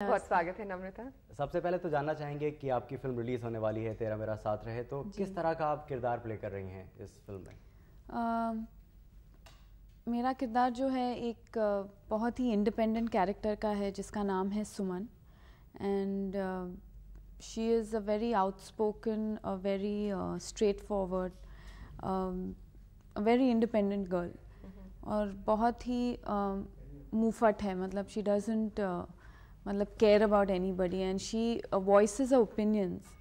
बहुत स्वागत है नम्रता सबसे पहले तो जानना चाहेंगे कि आपकी फ़िल्म रिलीज़ होने वाली है तेरा मेरा साथ रहे तो किस तरह का आप किरदार प्ले कर रही हैं इस फ़िल्म में? uh, मेरा किरदार जो है एक बहुत ही इंडिपेंडेंट कैरेक्टर का है जिसका नाम है Suman. And she is a very outspoken a very straightforward very independent girl और बहुत ही मुफट है मतलब शी डजेंट मतलब care about anybody and she voice a opinions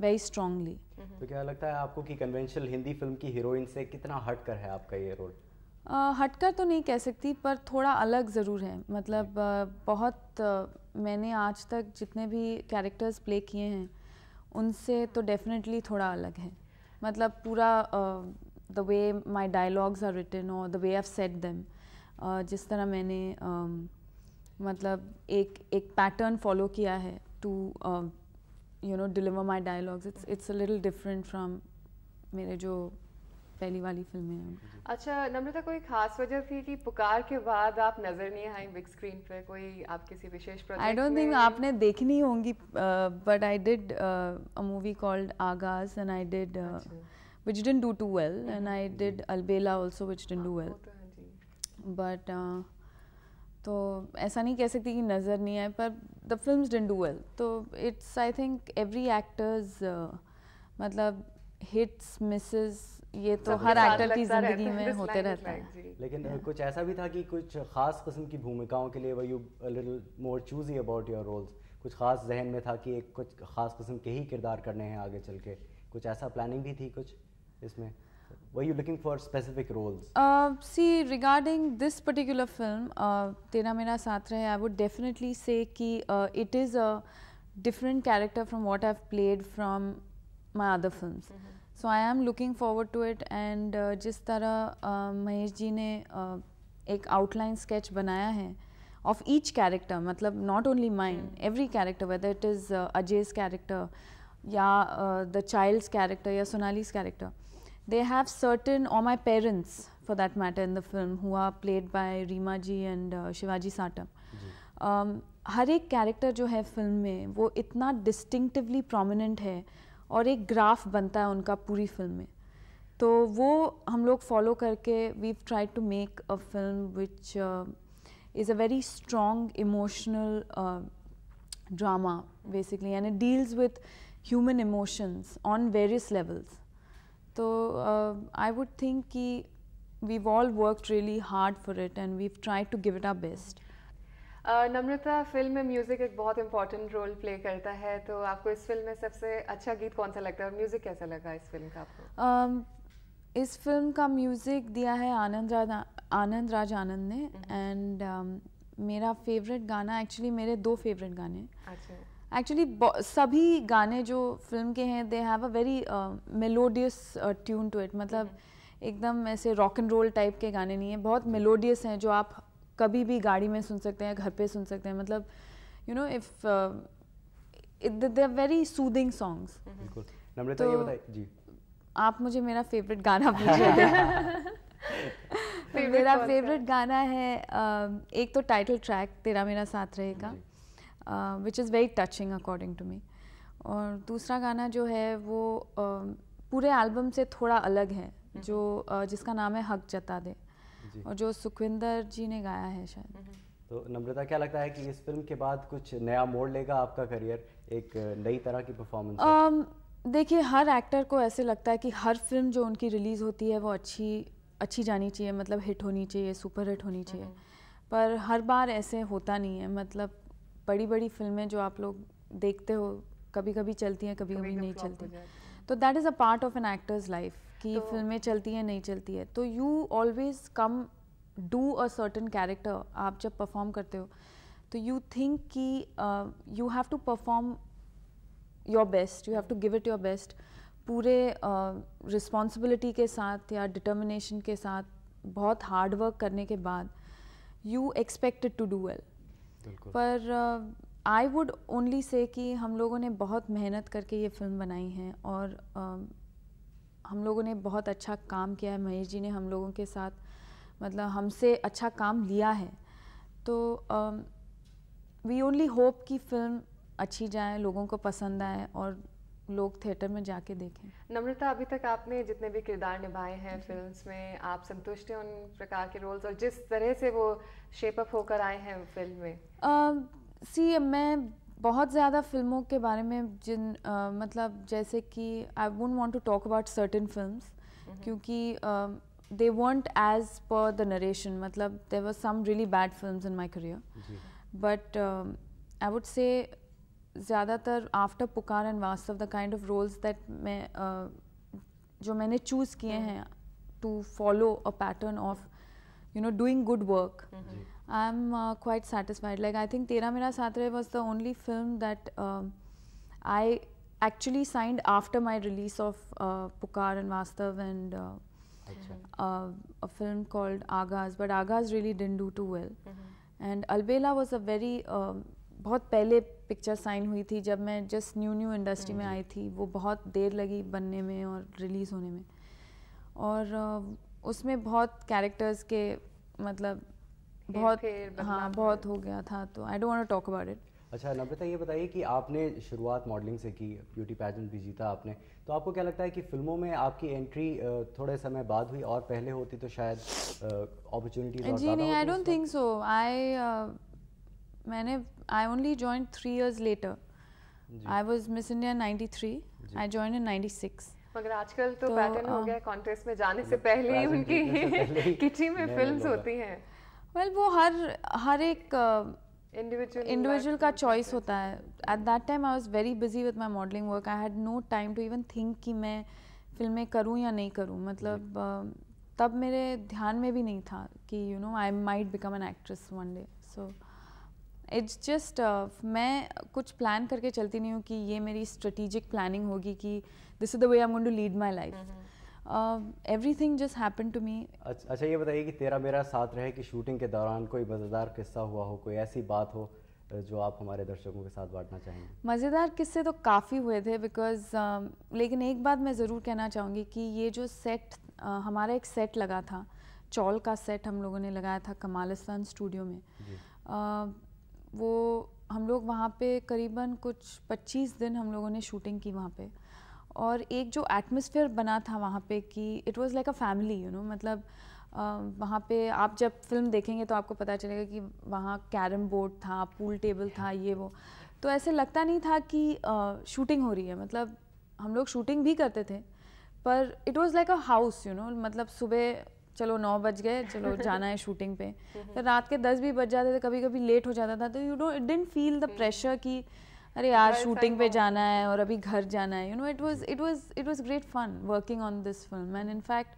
very strongly तो क्या लगता है आपको कि कन्वेंशनल हिंदी फ़िल्म की हीरोइन से कितना हटकर है आपका ये रोल uh, हटकर तो नहीं कह सकती पर थोड़ा अलग ज़रूर है। मतलब uh, बहुत uh, मैंने आज तक जितने भी कैरेक्टर्स प्ले किए हैं उनसे तो डेफिनेटली थोड़ा अलग है। मतलब पूरा the way my dialogues are written और the way I've set them जिस तरह मैंने uh, मतलब एक एक पैटर्न फॉलो किया है to you know deliver my dialogues it's it's a little different from मेरे जो पहली वाली फ़िल्में हैं। अच्छा नम्रता कोई खास वजह थी कि पुकार के बाद आप नज़र नहीं आई बिग स्क्रीन पे? कोई आप किसी विशेष प्रोजेक्ट आई डोंट थिंक आपने देखनी होंगी but I did a movie called Aagaaz and I did which didn't do too well mm -hmm. and I did Albela also which didn't do well. but uh, तो ऐसा नहीं कह सकती कि नज़र नहीं आए पर the film didn't do well तो it's I think every actors मतलब हिट्स मिसेस ये तो हर एक्टर की ज़िंदगी में होते रहता है। लेकिन yeah. कुछ ऐसा भी था कि कुछ खास किस्म की भूमिकाओं के लिए वो you little more choosy about your roles कुछ खास जहन में था कि एक कुछ खास किस्म के ही किरदार करने हैं आगे चल के? कुछ ऐसा प्लानिंग भी थी कुछ इसमें? Were you looking for specific roles? Uh, see, regarding this particular film, uh, Tera Mera Saath Rahe, I would definitely say कि uh, it is a different character from what I've played from my other films. Mm -hmm. So I am looking forward to it and uh, जिस तरह uh, Mahesh ji ने uh, एक outline sketch बनाया है of each character, मतलब not only mine, mm. every character, whether it is uh, Ajay's character या uh, the child's character या Sonali's character. They have certain, or my parents for that matter in the film, who are played by Reema ji and uh, Shivaji Satam. Um, हर एक character जो है film में वो इतना distinctively prominent है और एक ग्राफ बनता है उनका पूरी फ़िल्म में। तो वो हम लोग फॉलो करके we try to make a film which is a very strong emotional drama basically and it deals with human emotions on various levels तो आई वुड थिंक कि we've all work really hard for it and we've try to give it our best Namrata film में music एक बहुत important role play करता है तो आपको इस फ़िल्म में सबसे अच्छा गीत कौन सा लगता है और म्यूज़िक कैसा लगा इस फ़िल्म का आपको? Um, इस फ़िल्म का म्यूज़िक दिया है आनंद राज आनंद राज आनंद ने एंड um, मेरा फेवरेट गाना एक्चुअली मेरे दो फेवरेट गाने अच्छा। एक्चुअली सभी गाने जो फ़िल्म के हैं they have a very melodious tune to it मतलब mm-hmm. एकदम ऐसे रॉक एंड रोल टाइप के गाने नहीं हैं। बहुत मेलोडियस हैं जो आप कभी भी गाड़ी में सुन सकते हैं घर पे सुन सकते हैं। मतलब you know if they are very soothing songs तो जी। आप मुझे मेरा फेवरेट गाना पूछिए। मेरा फेवरेट गाना है uh, एक तो टाइटल ट्रैक तेरा मेरा साथ रहेगा। Which is very touching according to me और दूसरा गाना जो है वो uh, पूरे एल्बम से थोड़ा अलग है हम्म। जो uh, जिसका नाम है हक जता दे। और जो सुखविंदर जी ने गाया है शायद। हम्म। तो नम्रता क्या लगता है कि इस फ़िल्म के बाद कुछ नया मोड़ लेगा आपका करियर एक नई तरह की परफॉर्मेंस um, देखिए हर एक्टर को ऐसे लगता है कि हर फ़िल्म जो उनकी रिलीज़ होती है वो अच्छी अच्छी जानी चाहिए मतलब हिट होनी चाहिए सुपर हिट होनी चाहिए। हम्म। पर हर बार ऐसे होता नहीं है मतलब बड़ी बड़ी फ़िल्में जो आप लोग देखते हो कभी कभी चलती हैं कभी कभी नहीं चलती। तो that is a part of an actor's life कि तो, फ़िल्में चलती हैं नहीं चलती है। तो you always come do a certain character आप जब परफॉर्म करते हो तो यू थिंक कि you have to perform your best you have to give it your best पूरे रिस्पॉन्सिबिलिटी uh, के साथ या डिटर्मिनेशन के साथ बहुत हार्ड वर्क करने के बाद you expected to do well पर आई वुड ओनली से कि हम लोगों ने बहुत मेहनत करके ये फ़िल्म बनाई है और uh, हम लोगों ने बहुत अच्छा काम किया है। महेश जी ने हम लोगों के साथ मतलब हमसे अच्छा काम लिया है। तो वी ओनली होप कि फ़िल्म अच्छी जाए लोगों को पसंद आए और लोग थिएटर में जाके देखें। नम्रता अभी तक आपने जितने भी किरदार निभाए हैं फिल्म्स में आप संतुष्ट हैं उन प्रकार के रोल्स और जिस तरह से वो शेप अप होकर आए हैं फ़िल्म में? सी uh, मैं बहुत ज़्यादा फ़िल्मों के बारे में जिन uh, मतलब जैसे कि I won't want to talk about certain film क्योंकि they won't as per the narration मतलब there was some really bad film in my career but I would say ज़्यादातर after Pukar and Vaastav the kind of roles that मैं जो मैंने choose किए hmm. हैं to follow hmm. A pattern of you know doing good work I am quite satisfied like I think Tera Mera Saath Rahe was the only film that I actually signed after my release of Pukar and Vaastav and a film called Aagaaz but Aagaaz really didn't do too well and Albela was a very बहुत पहले picture sign हुई थी जब मैं just new new industry में आई थी वो बहुत देर लगी बनने में और रिलीज़ होने में। और उसमें बहुत कैरेक्टर्स के मतलब बहुत हाँ बहुत हो गया था तो I don't want to talk about it अच्छा नम्रता ये बताइए कि आपने शुरुआत मॉडलिंग से की ब्यूटी पैजेंट भी जीता आपने तो आपको क्या लगता है कि फ़िल्मों में आपकी एंट्री थोड़े समय बाद हुई और पहले होती तो शायद अपॉर्चुनिटी जी नहीं आई डोंट थिंक सो आई मैंने I only join three years later I was Miss India 93 I join in 96 मगर आजकल तो, तो पैटर्न हो गया कॉन्टेस्ट में जाने से पहले ही उनकी किची में फिल्म्स होती हैं। वेल वो हर हर एक इंडिविजुअल का चॉइस होता है। At that time I was very busy with my modelling work I had no time to even think कि मैं फ़िल्में करूँ या नहीं करूँ। मतलब तब मेरे ध्यान में भी नहीं था कि you know I might become an actress one day so it's just मैं कुछ प्लान करके चलती नहीं हूँ कि ये मेरी स्ट्रेटिजिक प्लानिंग होगी कि this is the way I am going to lead my life everything just happen to me अच्छा ये बताइए कि तेरा मेरा साथ रहे कि शूटिंग के दौरान कोई मज़ेदार किस्सा हुआ हो कोई ऐसी बात हो जो आप हमारे दर्शकों के साथ बांटना चाहेंगे? मज़ेदार किस्से तो काफ़ी हुए थे बिकॉज़ uh, लेकिन एक बात मैं ज़रूर कहना चाहूँगी कि ये जो सेट uh, हमारा एक सेट लगा था चौल का सेट हम लोगों ने लगाया था कमालिस्तान स्टूडियो में। uh, वो हम लोग वहाँ पे करीबन कुछ 25 दिन हम लोगों ने शूटिंग की वहाँ पे। और एक जो एटमोसफियर बना था वहाँ पे कि it was like a family you know मतलब वहाँ पे आप जब फ़िल्म देखेंगे तो आपको पता चलेगा कि वहाँ कैरम बोर्ड था पूल टेबल था, ये वो। तो ऐसे लगता नहीं था कि शूटिंग हो रही है मतलब हम लोग शूटिंग भी करते थे, पर it was like a house you know मतलब सुबह चलो नौ बज गए चलो जाना है शूटिंग पे। तो रात के दस भी बज जाते थे कभी कभी लेट हो जाता था तो you don't it didn't feel the pressure कि अरे यार शूटिंग पे जाना है और अभी घर जाना है। You know it was it was it was great fun working on this film and in fact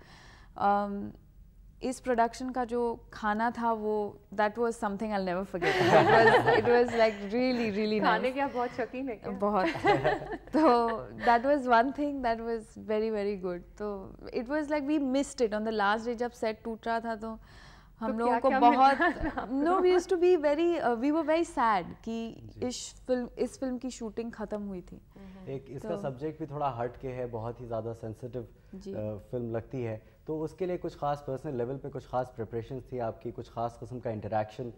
इस प्रोडक्शन का जो खाना था वो that was something I never forget it was it was like really really खाने के बहुत शौकीन है क्या? बहुत. तो that was one thing that was very very good तो it was like we missed it on the last day जब सेट टूट रहा था तो हम तो लोगों को बहुत no we used to be very we were very sad कि इस फ़िल्म इस फ़िल्म की शूटिंग खत्म हुई थी. एक इसका तो, सब्जेक्ट भी थोड़ा हट के है बहुत ही ज़्यादा सेंसिटिव फ़िल्म लगती है. तो उसके लिए कुछ खास पर्सनल लेवल पे कुछ खास प्रिपरेशन थी आपकी कुछ खास किस्म का इंटरेक्शन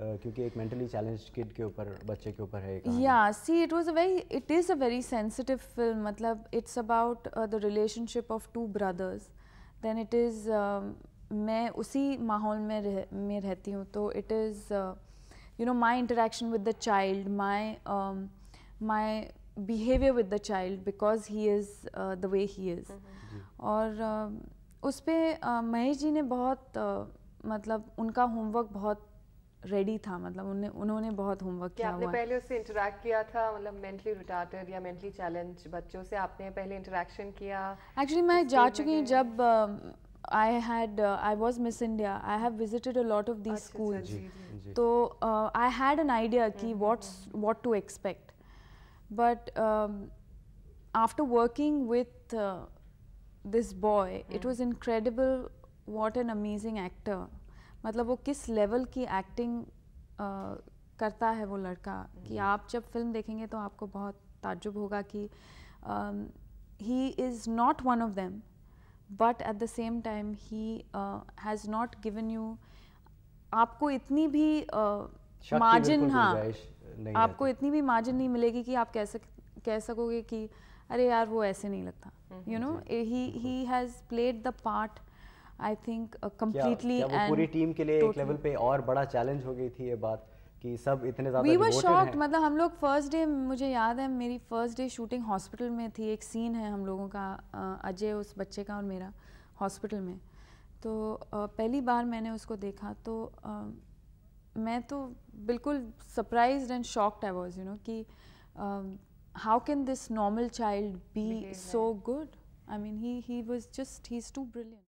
क्योंकि एक मेंटली चैलेंज किड के ऊपर बच्चे के ऊपर है या see it was a very it is a very sensitive film मतलब it's about the relationship of two brothers then it is मैं उसी माहौल में रह में रहती हूँ तो it is you know my interaction with the child my my behaviour with the child because he is the way he is और uh, उस पर महेश जी ने बहुत uh, मतलब उनका होमवर्क बहुत रेडी था मतलब उन्हें उन्होंने बहुत होमवर्क किया आपने पहले उससे इंटरेक्ट किया था मतलब मेंटली रिटार्टेड या मेंटली चैलेंज बच्चों से आपने पहले इंटरेक्शन किया एक्चुअली मैं जा चुकी हूँ जब आई I had uh, I was Miss India. I have visited a lot of these schools. So uh, I had an idea ki what's what to expect. But this boy, it was incredible. What an amazing actor. मतलब वो किस level की acting करता है वो लड़का कि आप जब फ़िल्म देखेंगे तो आपको बहुत ताजुब होगा कि he is not one of them but at the same time he has not given you आपको इतनी भी मार्जिन uh, हाँ आपको इतनी भी मार्जिन नहीं मिलेगी कि आप कह सक कह सकोगे कि अरे यार वो ऐसे नहीं लगता। You know he he has played the part I think completely and पूरी टीम के लिए totally. एक लेवल पे और बड़ा चैलेंज हो गई थी ये बात कि सब इतने ज़्यादा वी वर शॉक्ड मतलब हम लोग फ़र्स्ट डे मुझे याद है मेरी फ़र्स्ट डे शूटिंग हॉस्पिटल में थी एक सीन है हम लोगों का अजय उस बच्चे का और मेरा हॉस्पिटल में। तो पहली बार मैंने उसको देखा तो मैं तो बिल्कुल surprise and shocked I was you know कि how can this normal child be so good? I mean, he, he was just, he's too brilliant.